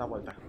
la vuelta.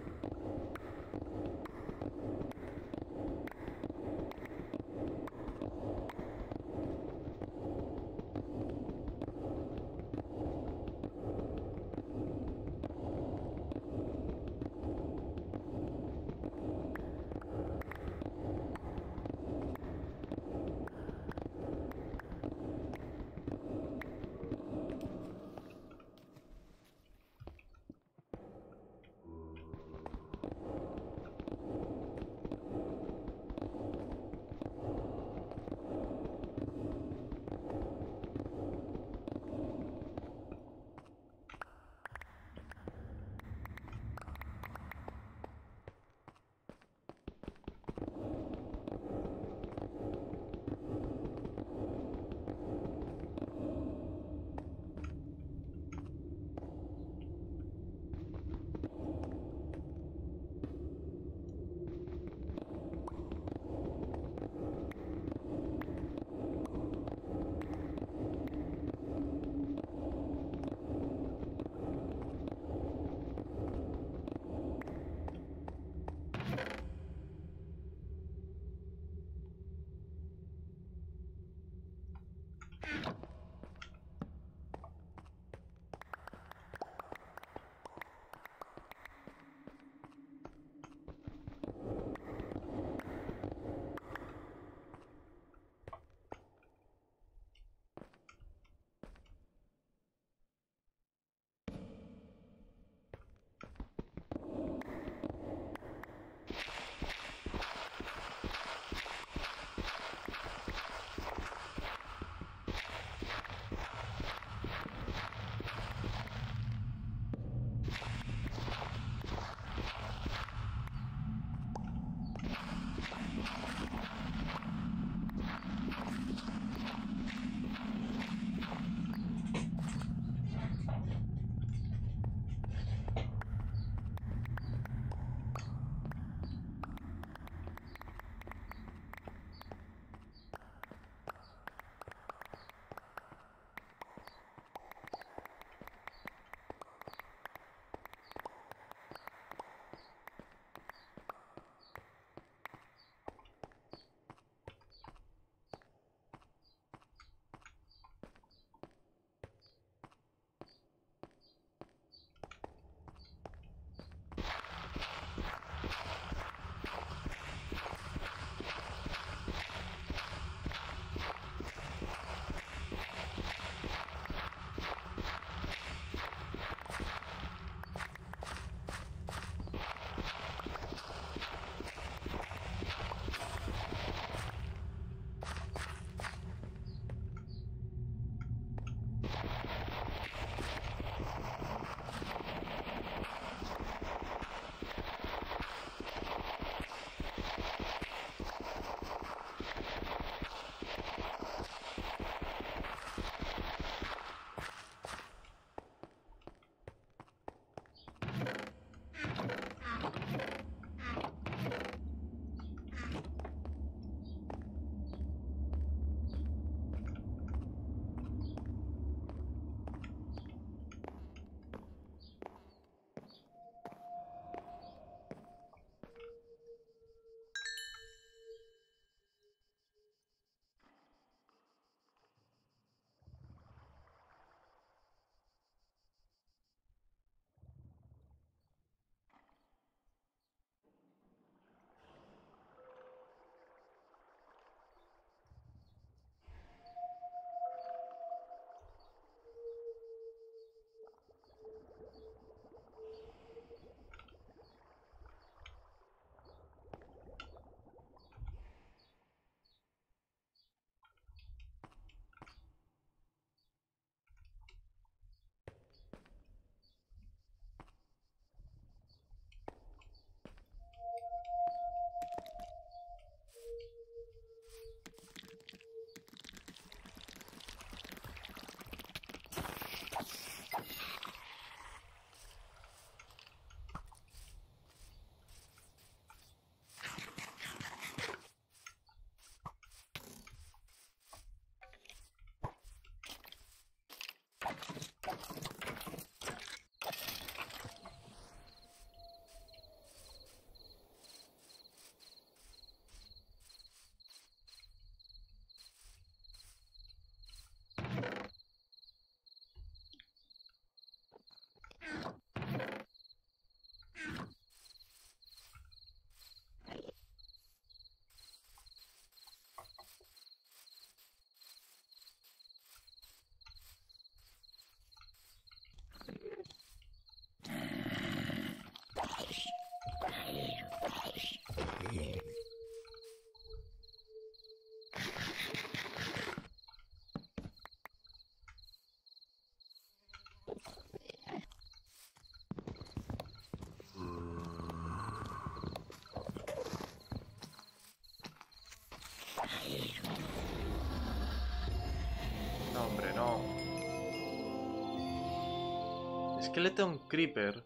Skeleton Creeper.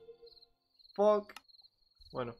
Fuck. Bueno.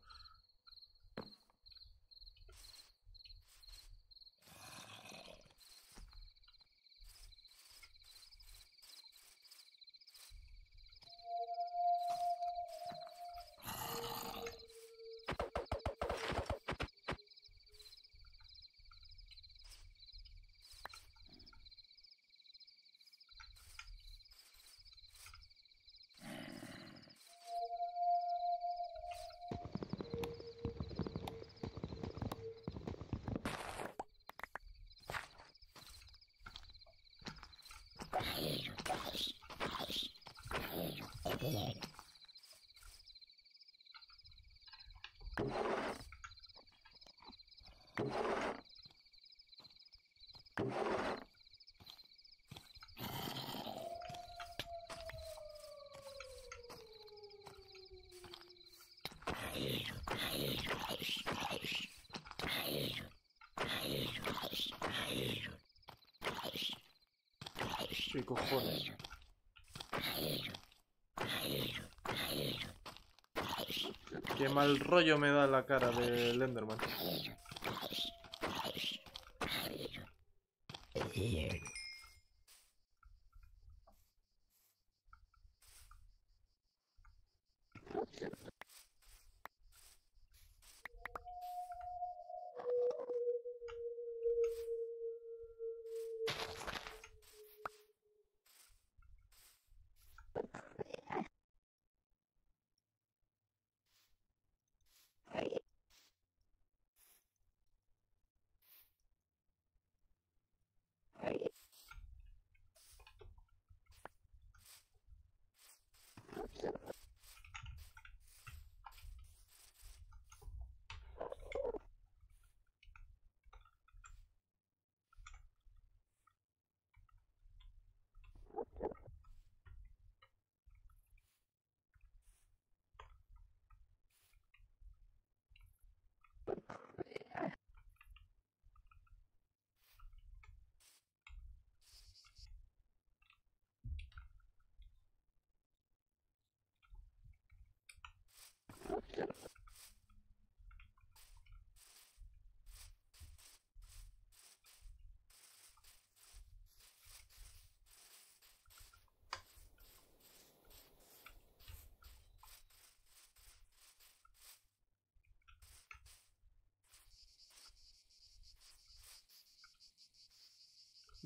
¿Qué mal rollo me da la cara del Enderman.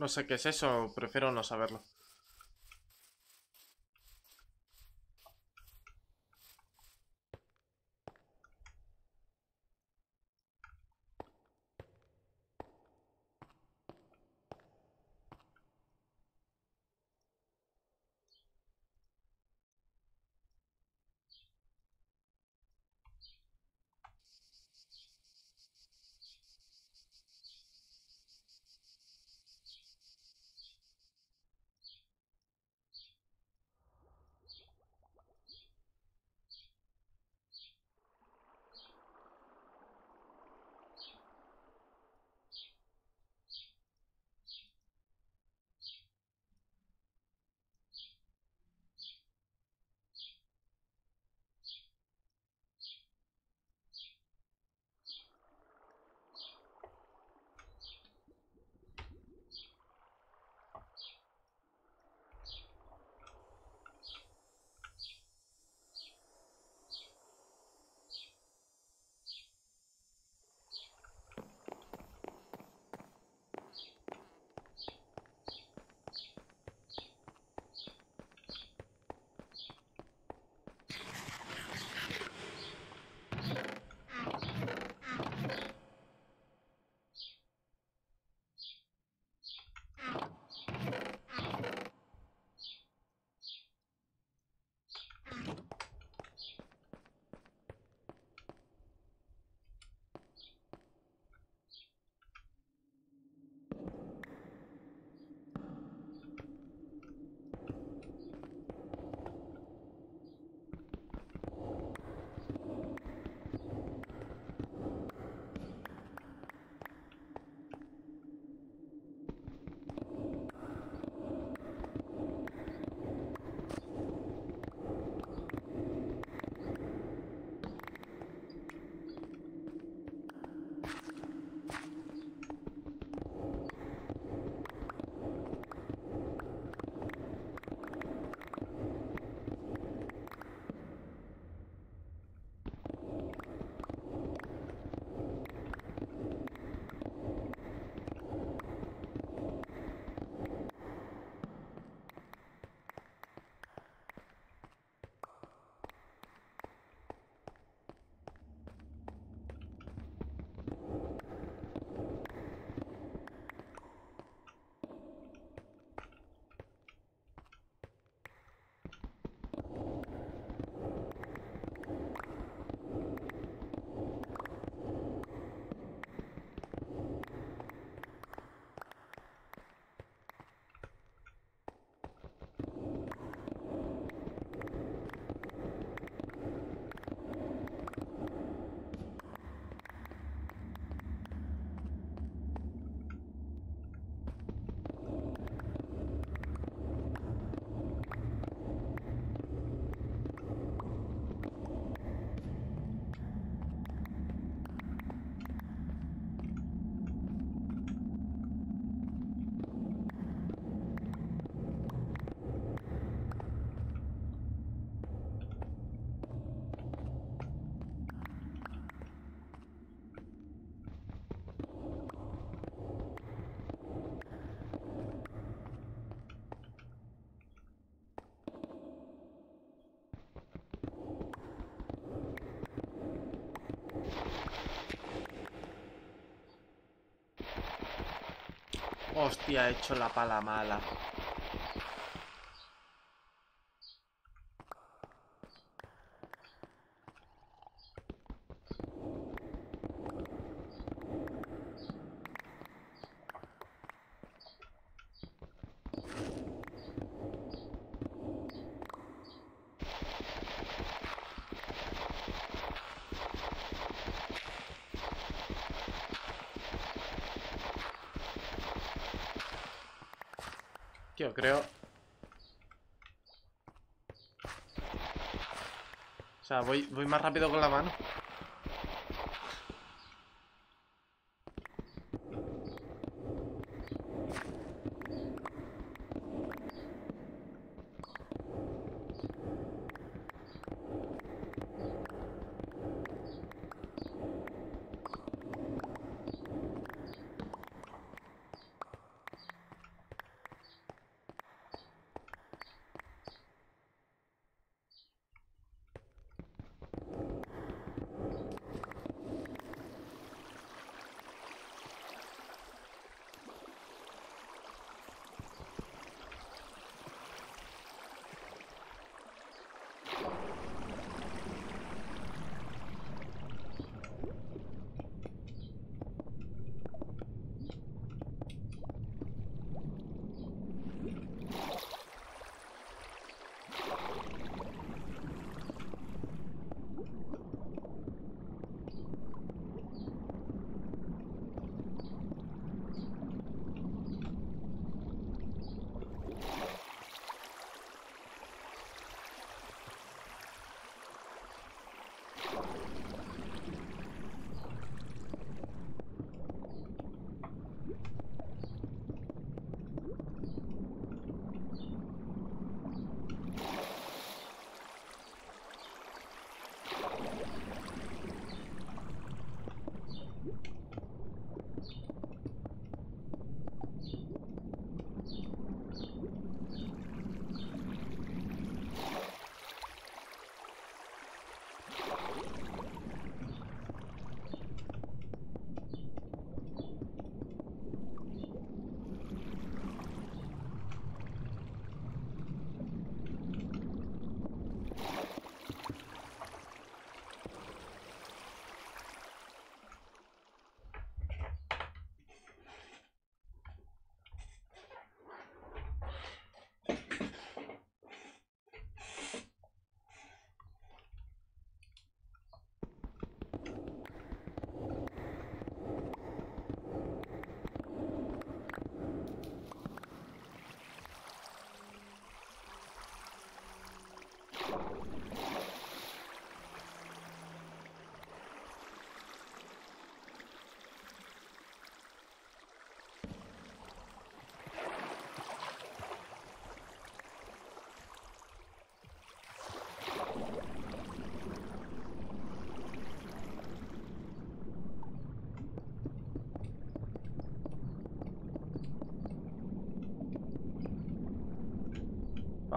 No sé qué es eso, prefiero no saberlo. Hostia, he hecho la pala mala. Tío, creo... O sea, voy, voy más rápido con la mano.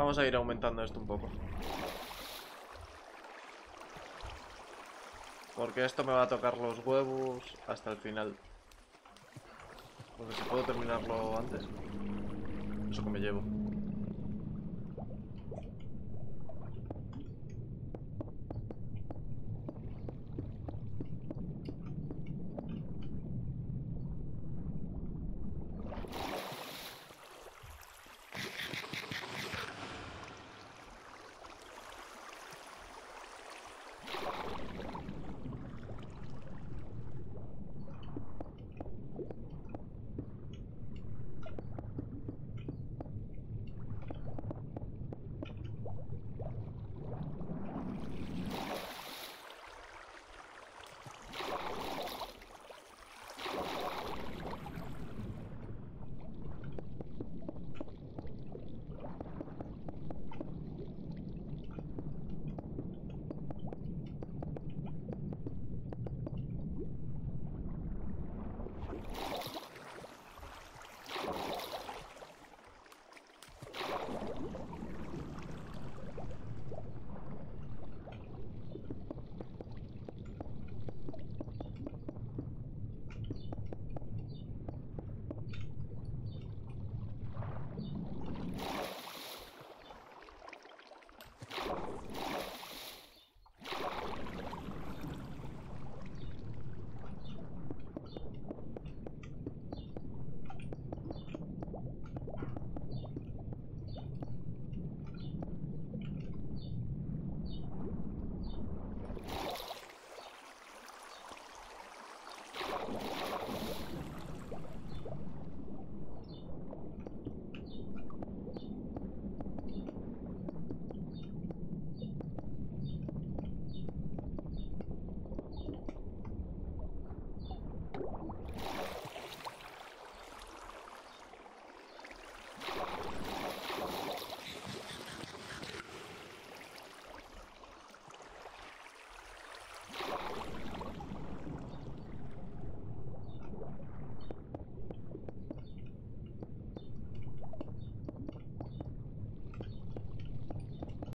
Vamos a ir aumentando esto un poco. Porque esto me va a tocar los huevos hasta el final. Porque si puedo terminarlo antes. Eso que me llevo.